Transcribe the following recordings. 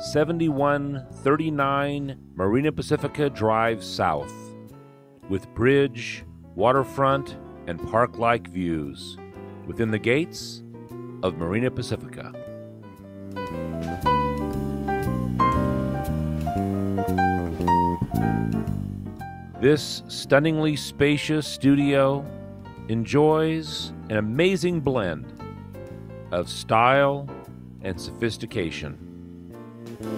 7139 Marina Pacifica Drive South, with bridge, waterfront, and park like views within the gates of Marina Pacifica. This stunningly spacious studio enjoys an amazing blend of style and sophistication. The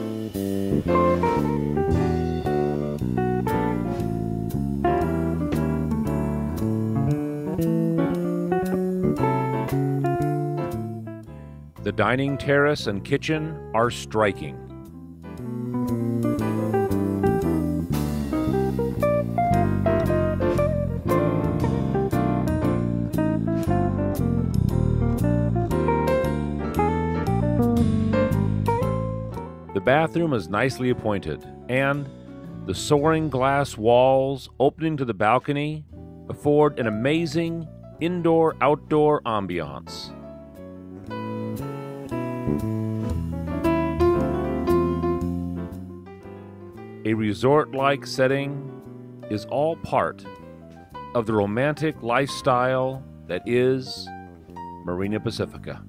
dining terrace and kitchen are striking. Bathroom is nicely appointed, and the soaring glass walls opening to the balcony afford an amazing indoor outdoor ambiance. A resort like setting is all part of the romantic lifestyle that is Marina Pacifica.